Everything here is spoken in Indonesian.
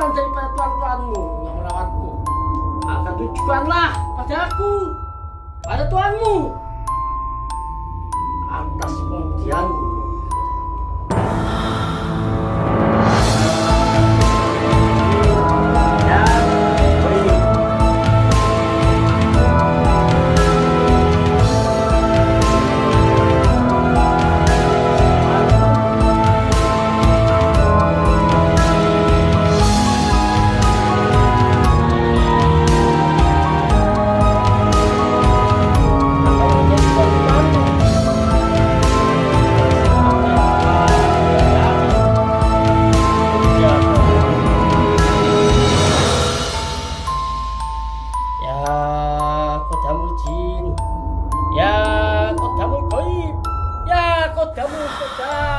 tuan daripada tuan-tuanmu yang merawatmu. Maka tujukanlah padaku, pada tuanmu. Bye.